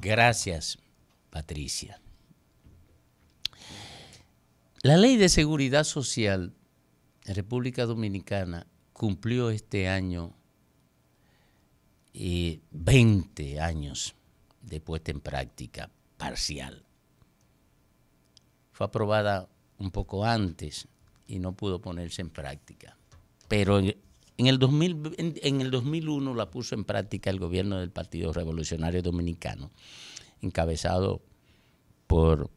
Gracias, Patricia. La ley de seguridad social en República Dominicana cumplió este año 20 eh, años de puesta en práctica parcial. Fue aprobada un poco antes y no pudo ponerse en práctica. Pero en, el, 2000, en el 2001 la puso en práctica el gobierno del Partido Revolucionario Dominicano, encabezado por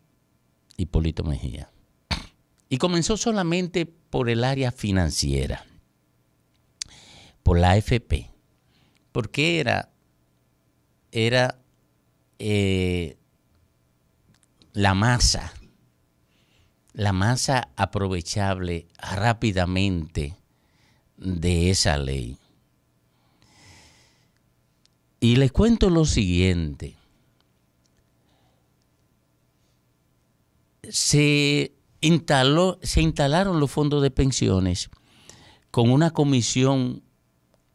Hipólito Mejía. Y comenzó solamente por el área financiera, por la AFP, porque era, era eh, la masa, la masa aprovechable rápidamente de esa ley. Y les cuento lo siguiente. Se instaló, se instalaron los fondos de pensiones con una comisión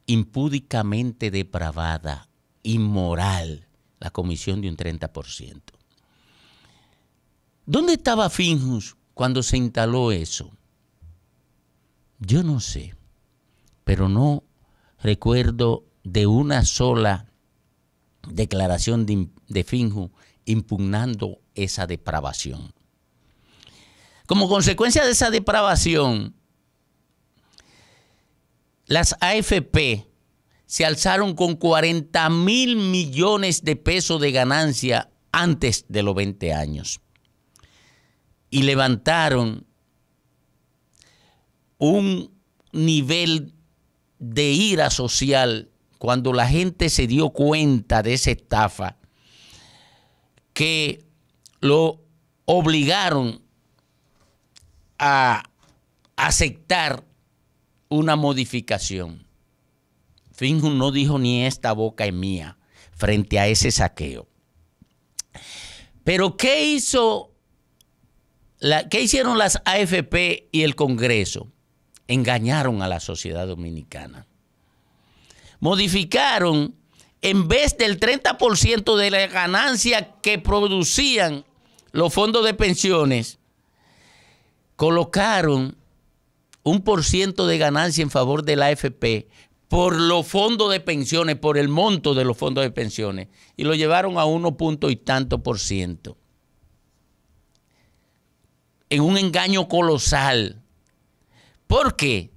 impúdicamente depravada, inmoral, la comisión de un 30%. ¿Dónde estaba Finjus cuando se instaló eso? Yo no sé, pero no recuerdo de una sola declaración de, Finjus impugnando esa depravación. Como consecuencia de esa depravación, las AFP se alzaron con 40 mil millones de pesos de ganancia antes de los 20 años. Y levantaron un nivel de ira social cuando la gente se dio cuenta de esa estafa que lo obligaron a aceptar una modificación. Finjun no dijo ni esta boca es mía frente a ese saqueo. Pero ¿qué hizo la, qué hicieron las AFP y el Congreso? Engañaron a la sociedad dominicana. Modificaron en vez del 30% de la ganancia que producían los fondos de pensiones, colocaron un por ciento de ganancia en favor de la AFP por los fondos de pensiones, por el monto de los fondos de pensiones, y lo llevaron a uno punto y tanto por ciento. En un engaño colosal. ¿Por qué?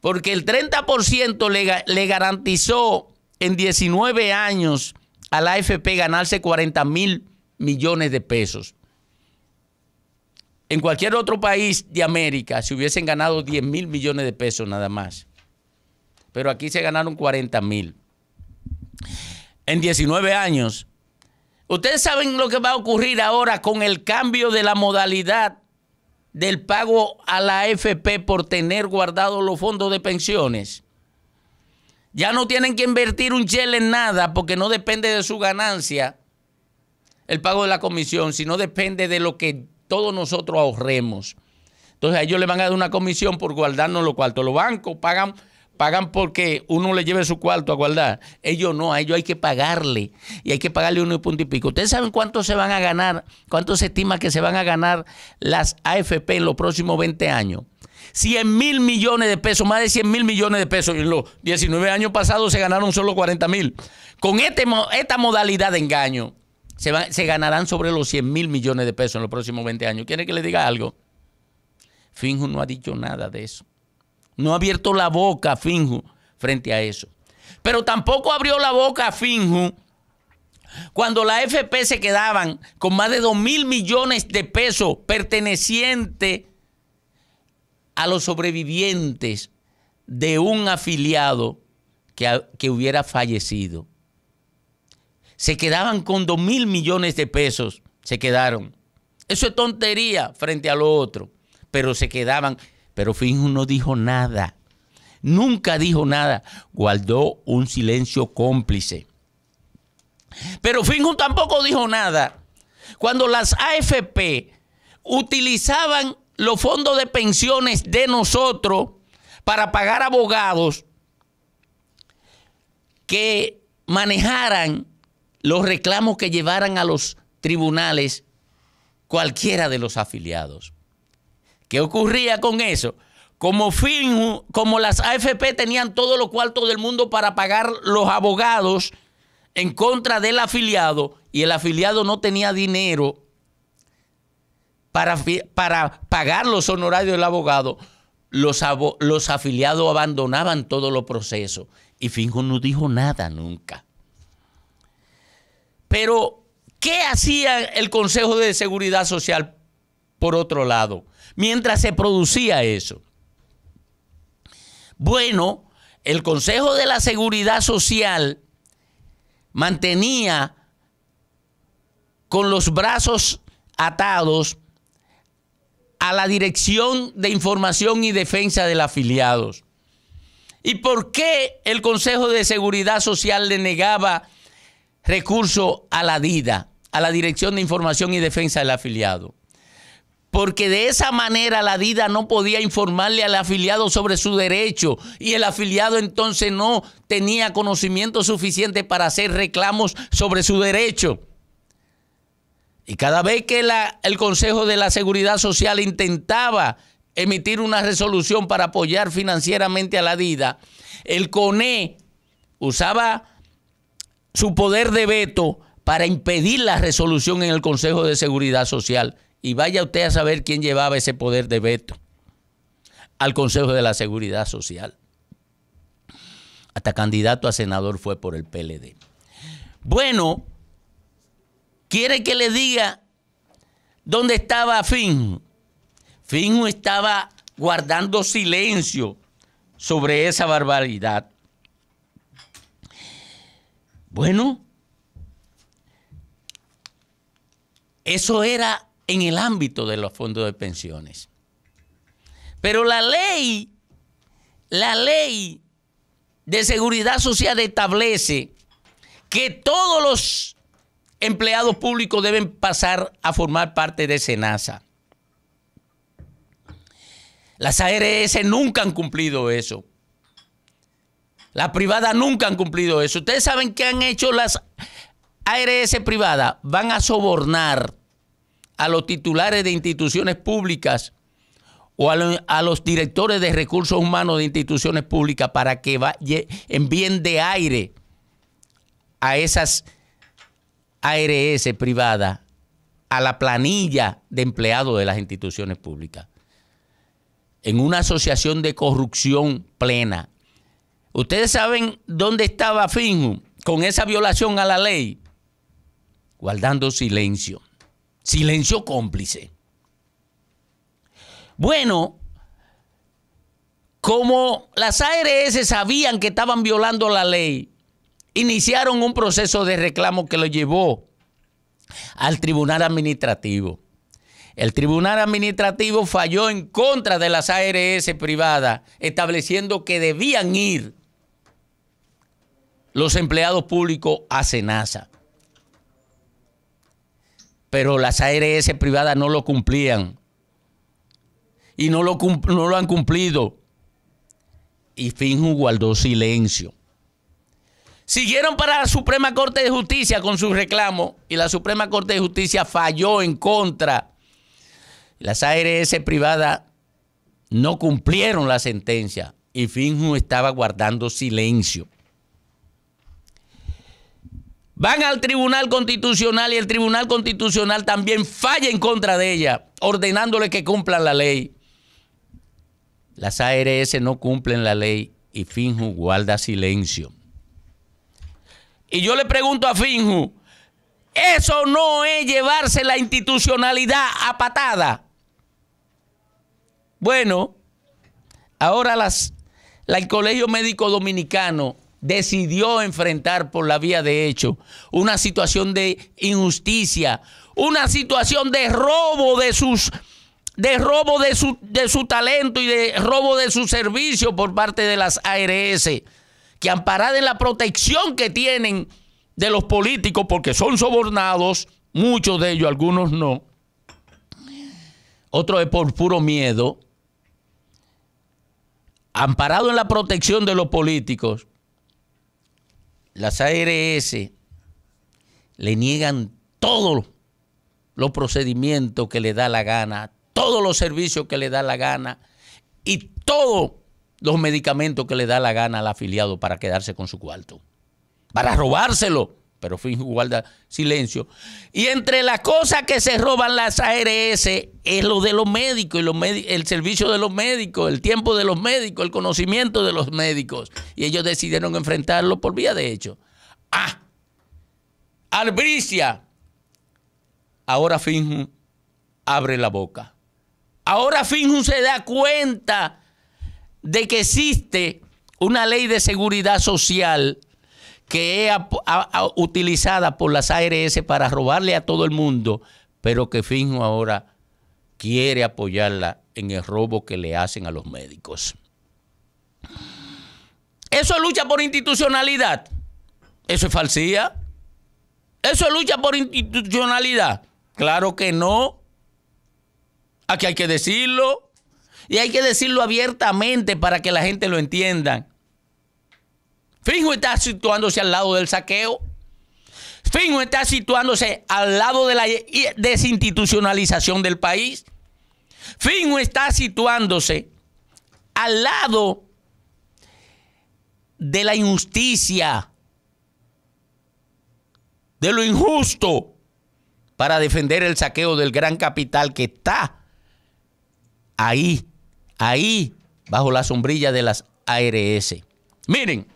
Porque el 30% le, le garantizó en 19 años a la AFP ganarse 40 mil millones de pesos. En cualquier otro país de América se hubiesen ganado 10 mil millones de pesos nada más. Pero aquí se ganaron 40 mil. En 19 años. Ustedes saben lo que va a ocurrir ahora con el cambio de la modalidad del pago a la AFP por tener guardados los fondos de pensiones. Ya no tienen que invertir un chel en nada porque no depende de su ganancia el pago de la comisión, sino depende de lo que todos nosotros ahorremos. Entonces a ellos le van a dar una comisión por guardarnos los cuartos. Los bancos pagan, pagan porque uno le lleve su cuarto a guardar. Ellos no, a ellos hay que pagarle. Y hay que pagarle uno y punto y pico. ¿Ustedes saben cuánto se van a ganar? ¿Cuánto se estima que se van a ganar las AFP en los próximos 20 años? 100 mil millones de pesos, más de 100 mil millones de pesos. En los 19 años pasados se ganaron solo 40 mil. Con este, esta modalidad de engaño, se, ganarán sobre los 100 mil millones de pesos en los próximos 20 años. ¿Quiere que le diga algo? Finju no ha dicho nada de eso. No ha abierto la boca Finju frente a eso. Pero tampoco abrió la boca Finju cuando la FP se quedaban con más de 2 mil millones de pesos pertenecientes a los sobrevivientes de un afiliado que, que hubiera fallecido se quedaban con dos mil millones de pesos, se quedaron. Eso es tontería frente a lo otro, pero se quedaban. Pero Finju no dijo nada, nunca dijo nada, guardó un silencio cómplice. Pero Finju tampoco dijo nada cuando las AFP utilizaban los fondos de pensiones de nosotros para pagar abogados que manejaran los reclamos que llevaran a los tribunales cualquiera de los afiliados. ¿Qué ocurría con eso? Como fin, como las AFP tenían todo lo cuartos del mundo para pagar los abogados en contra del afiliado y el afiliado no tenía dinero para, para pagar los honorarios del abogado, los, los afiliados abandonaban todos los procesos y Finjo no dijo nada nunca. Pero, ¿qué hacía el Consejo de Seguridad Social por otro lado? Mientras se producía eso. Bueno, el Consejo de la Seguridad Social mantenía con los brazos atados a la Dirección de Información y Defensa de los Afiliados. ¿Y por qué el Consejo de Seguridad Social le negaba recurso a la DIDA, a la Dirección de Información y Defensa del Afiliado? Porque de esa manera la DIDA no podía informarle al afiliado sobre su derecho y el afiliado entonces no tenía conocimiento suficiente para hacer reclamos sobre su derecho. Y cada vez que el Consejo de la Seguridad Social intentaba emitir una resolución para apoyar financieramente a la DIDA, el CONE usaba su poder de veto para impedir la resolución en el Consejo de Seguridad Social. Y vaya usted a saber quién llevaba ese poder de veto al Consejo de la Seguridad Social. Hasta candidato a senador fue por el PLD. Bueno, ¿Quiere que le diga dónde estaba Finju? Finju estaba guardando silencio sobre esa barbaridad. Bueno, eso era en el ámbito de los fondos de pensiones. Pero la ley, la ley de seguridad social establece que todos los empleados públicos deben pasar a formar parte de SENASA. Las ARS nunca han cumplido eso. Las privadas nunca han cumplido eso. Ustedes saben qué han hecho las ARS privadas. Van a sobornar a los titulares de instituciones públicas o a, los directores de recursos humanos de instituciones públicas para que envíen de aire a esas ARS privada a la planilla de empleados de las instituciones públicas. En una asociación de corrupción plena. ¿Ustedes saben dónde estaba Finju con esa violación a la ley? Guardando silencio. Silencio cómplice. Bueno, como las ARS sabían que estaban violando la ley, iniciaron un proceso de reclamo que lo llevó al tribunal administrativo. El tribunal administrativo falló en contra de las ARS privadas, estableciendo que debían ir los empleados públicos a Senasa. Pero las ARS privadas no lo cumplían. Y no lo, han cumplido. Y Finju guardó silencio. Siguieron para la Suprema Corte de Justicia con su reclamo y la Suprema Corte de Justicia falló en contra. Las ARS privadas no cumplieron la sentencia y Finju estaba guardando silencio. Van al Tribunal Constitucional y el Tribunal Constitucional también falla en contra de ella, ordenándole que cumplan la ley. Las ARS no cumplen la ley y Finju guarda silencio. Y yo le pregunto a Finju, eso no es llevarse la institucionalidad a patada. Bueno, ahora las, el Colegio Médico Dominicano decidió enfrentar por la vía de hecho una situación de injusticia, una situación de robo de sus de robo de su, de su talento y de robo de su servicio por parte de las ARS que amparada en la protección que tienen de los políticos, porque son sobornados, muchos de ellos, algunos no, otros es por puro miedo, amparado en la protección de los políticos, las ARS le niegan todos los procedimientos que le da la gana, todos los servicios que le da la gana y todos los medicamentos que le da la gana al afiliado para quedarse con su cuarto, para robárselo pero finge guarda silencio. Y entre las cosas que se roban las ARS es lo de los médicos, y los el servicio de los médicos, el tiempo de los médicos, el conocimiento de los médicos. Y ellos decidieron enfrentarlo por vía de hecho. Ah, Albricia. Ahora Finju abre la boca. Ahora Finju se da cuenta de que existe una ley de seguridad social que es utilizada por las ARS para robarle a todo el mundo, pero que Finjo ahora quiere apoyarla en el robo que le hacen a los médicos. ¿Eso es lucha por institucionalidad? ¿Eso es falsía? ¿Eso es lucha por institucionalidad? Claro que no. Aquí hay que decirlo. Y hay que decirlo abiertamente para que la gente lo entienda. Finjo está situándose al lado del saqueo. Finjo está situándose al lado de la desinstitucionalización del país. Finjo está situándose al lado de la injusticia, de lo injusto, para defender el saqueo del gran capital que está ahí, ahí, bajo la sombrilla de las ARS. Miren,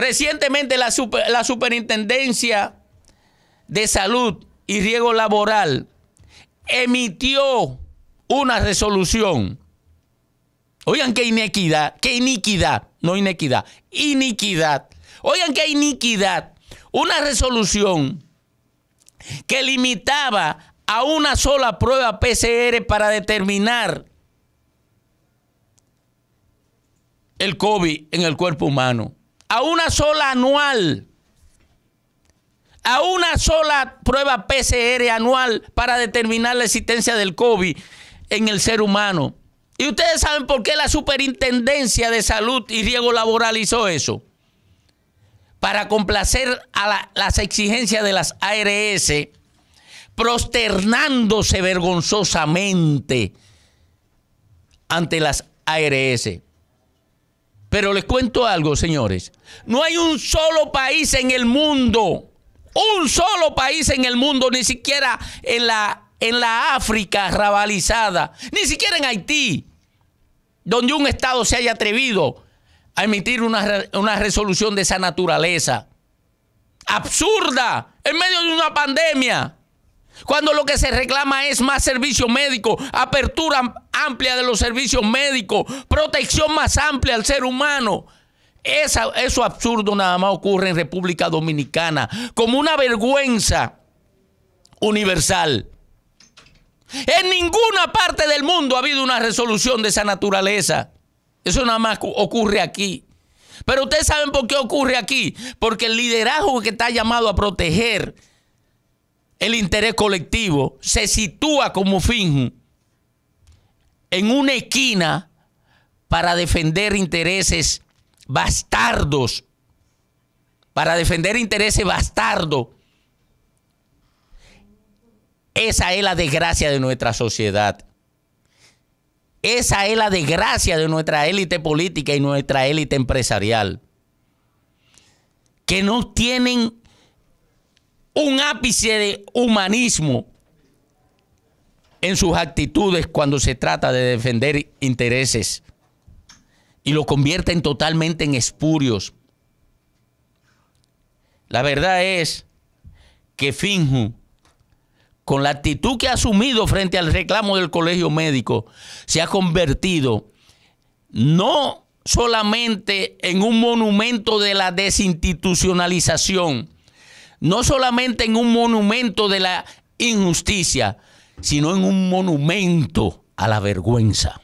Recientemente la, Superintendencia de Salud y Riego Laboral emitió una resolución. Oigan qué inequidad, qué iniquidad, no inequidad, iniquidad. Oigan qué iniquidad. Una resolución que limitaba a una sola prueba PCR para determinar el COVID en el cuerpo humano a una sola anual, a una sola prueba PCR anual para determinar la existencia del COVID en el ser humano. ¿Y ustedes saben por qué la Superintendencia de Salud y Riego Laboral hizo eso? Para complacer a las exigencias de las ARS, prosternándose vergonzosamente ante las ARS. Pero les cuento algo, señores. No hay un solo país en el mundo, un solo país en el mundo, ni siquiera en la, en la África rabalizada, ni siquiera en Haití, donde un Estado se haya atrevido a emitir una, una resolución de esa naturaleza. Absurda, en medio de una pandemia. Cuando lo que se reclama es más servicio médico, apertura amplia de los servicios médicos, protección más amplia al ser humano. eso absurdo nada más ocurre en República Dominicana como una vergüenza universal. En ninguna parte del mundo ha habido una resolución de esa naturaleza. Eso nada más ocurre aquí. Pero ustedes saben por qué ocurre aquí. Porque el liderazgo que está llamado a proteger el interés colectivo se sitúa como fin en una esquina para defender intereses bastardos, para defender intereses bastardos. Esa es la desgracia de nuestra sociedad. Esa es la desgracia de nuestra élite política y nuestra élite empresarial. Que no tienen un ápice de humanismo en sus actitudes cuando se trata de defender intereses y lo convierten totalmente en espurios. La verdad es que Finju, con la actitud que ha asumido frente al reclamo del colegio médico, se ha convertido no solamente en un monumento de la desinstitucionalización, no solamente en un monumento de la injusticia, sino en un monumento a la vergüenza.